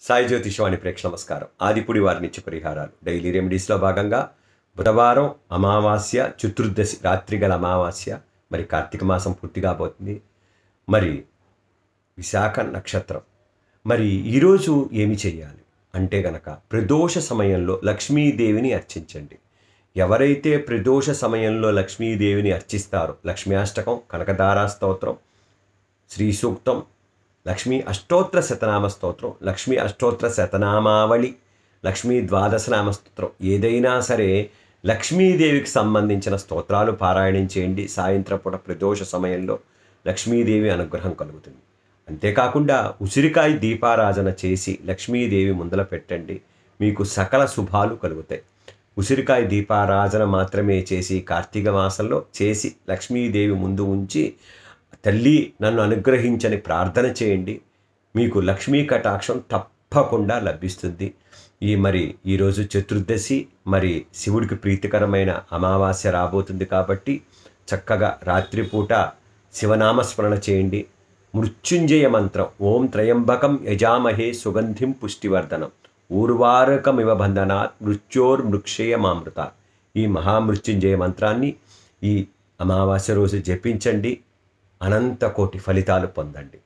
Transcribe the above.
సాయి జ్యోతిషవాణి ప్రేక్ష నమస్కారం. ఆదిపుడి వారి నిత్య పరిహారాలు. డైలీ రెమెడీస్లో భాగంగా బుధవారం అమావాస్య చతుర్దశి రాత్రి గల అమావాస్య మరి కార్తీక మాసం పూర్తి కాబోతుంది. మరి విశాఖ నక్షత్రం. మరి ఈరోజు ఏమి చేయాలి? అంటే గనక ప్రదోష సమయంలో లక్ష్మీదేవిని అర్చించండి. ఎవరైతే ప్రదోష సమయంలో లక్ష్మీదేవిని అర్చిస్తారో లక్ష్మీ అష్టకం కనకదారా స్తోత్రం శ్రీ సూక్తం లక్ష్మీ అష్టోత్తర శతనామ స్తోత్రం లక్ష్మీ అష్టోత్తర శతనామావళి లక్ష్మీ ద్వాదశనామ స్తోత్రం. ఏదైనా సరే లక్ష్మీదేవికి సంబంధించిన స్తోత్రాలు పారాయణం చేయండి. సాయంత్రం పూట ప్రదోష సమయంలో లక్ష్మీదేవి అనుగ్రహం కలుగుతుంది. అంతేకాకుండా ఉసిరికాయ దీపారాధన చేసి లక్ష్మీదేవి ముందల పెట్టండి. మీకు సకల శుభాలు కలుగుతాయి. ఉసిరికాయ దీపారాధన మాత్రమే చేసి కార్తీక మాసంలో చేసి లక్ష్మీదేవి ముందు ఉంచి తల్లి నన్ను అనుగ్రహించని ప్రార్థన చేయండి. మీకు లక్ష్మీ కటాక్షం తప్పకుండా లభిస్తుంది. ఈ మరి ఈరోజు చతుర్దశి మరి శివుడికి ప్రీతికరమైన అమావాస్య రాబోతుంది కాబట్టి చక్కగా రాత్రిపూట శివనామస్మరణ చేయండి. మృత్యుంజయ మంత్రం ఓం త్రయంబకం యజామహే సుగంధిం పుష్టివర్ధనం. ఊర్వారకమివ బంధనాత్ మృత్యోర్మృక్షేయమామృత ఈ మహామృత్యుంజయ మంత్రాన్ని ఈ అమావాస్య రోజు జపించండి. అనంత కోటి ఫలితాలు పొందండి.